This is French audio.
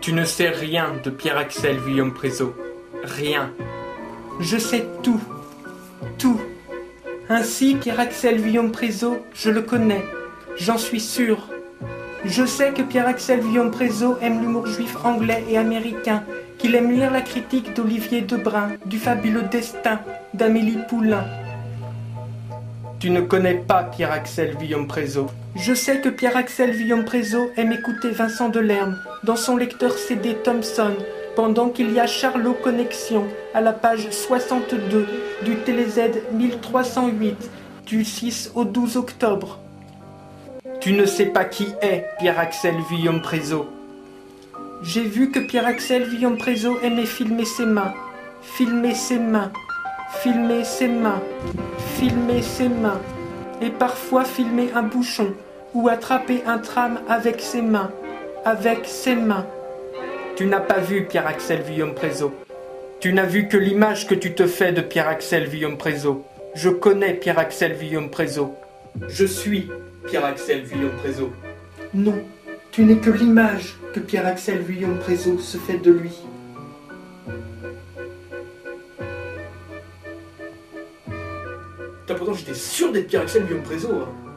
Tu ne sais rien de Pierre-Axel Guillaume Prézo. Rien. Je sais tout. Tout. Ainsi, Pierre-Axel Guillaume Prézo, je le connais. J'en suis sûr. Je sais que Pierre-Axel Guillaume Prézo aime l'humour juif anglais et américain, qu'il aime lire la critique d'Olivier Debrun, du fabuleux destin d'Amélie Poulain. Tu ne connais pas Pierre-Axel Guillaume Prézo. Je sais que Pierre-Axel Guillaume Prézo aime écouter Vincent Delerme dans son lecteur CD Thomson, pendant qu'il y a Charlot Connexion à la page 62 du TéléZ 1308 du 6 au 12 octobre. Tu ne sais pas qui est Pierre-Axel Guillaume Prézo. J'ai vu que Pierre-Axel Guillaume Prézo aimait filmer ses mains, filmer ses mains, filmer ses mains, filmer ses mains, et parfois filmer un bouchon ou attraper un tram avec ses mains, avec ses mains. Tu n'as pas vu Pierre-Axel Guillaume Prézo. Tu n'as vu que l'image que tu te fais de Pierre-Axel Guillaume Prézo. Je connais Pierre-Axel Guillaume Prézo. Je suis Pierre-Axel Guillaume Prézo. Non, tu n'es que l'image que Pierre-Axel Guillaume Prézo se fait de lui. Pourtant j'étais sûr d'être Pierre-Axel Guillaume Prézo. Hein.